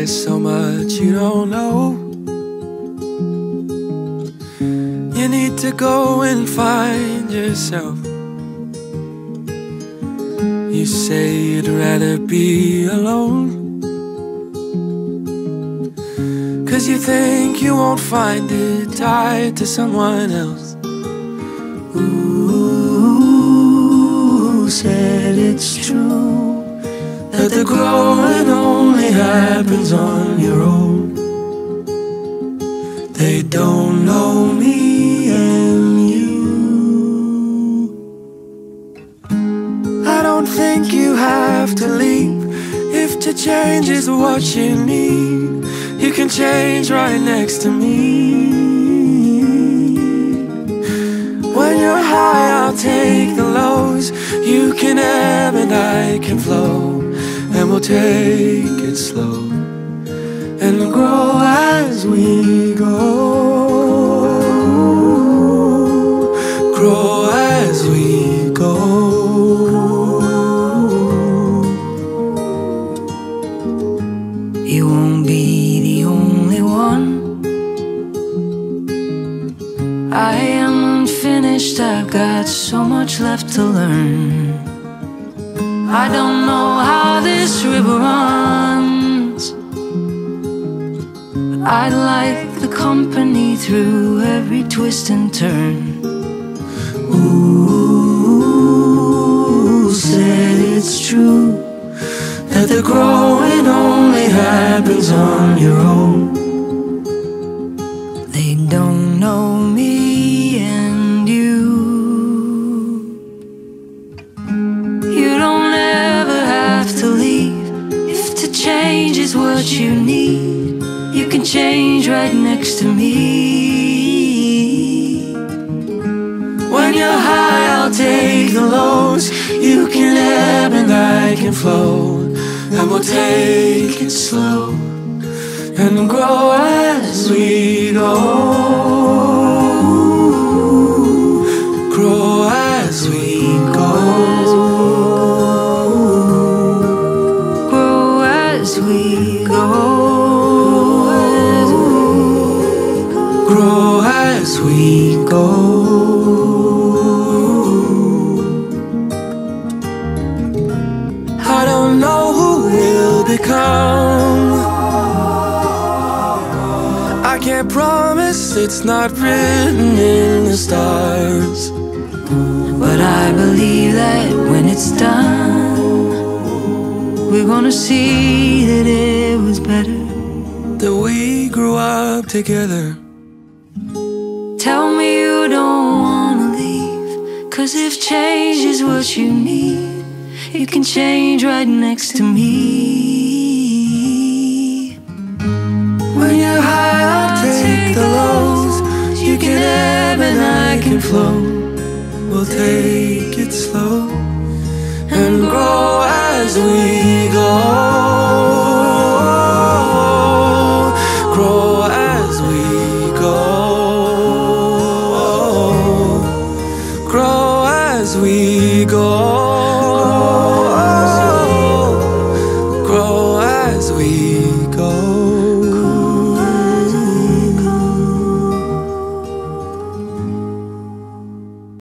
There's so much you don't know. You need to go and find yourself. You say you'd rather be alone. Cause you think you won't find it tied to someone else. Ooh, said it's true that the growing only happens on your own. They don't know me and you. I don't think you have to leave if to change is what you need. You can change right next to me. When you're high, I'll take the lows. You can ebb and I can flow, and we'll take it slow and grow as we go. Grow as we go. You won't be the only one. I am unfinished, I've got so much left to learn. I don't know how this river runs. I'd like the company through every twist and turn. Ooh, said it's true that the growing only happens on your own. What you need. You can change right next to me. When you're high, I'll take the lows. You can ebb and I can flow. And we'll take it slow and grow as we go. We go. Grow as we go. I don't know who we'll become. I can't promise it's not written in the stars. But I believe gonna see that it was better. That we grew up together. Tell me you don't wanna leave. Cause if change is what you need, you can change right next to me. When you're high, I'll take the lows. You can ebb and I can flow. We'll take it slow and as we go. Grow as we go. Grow as we go. Grow as we go.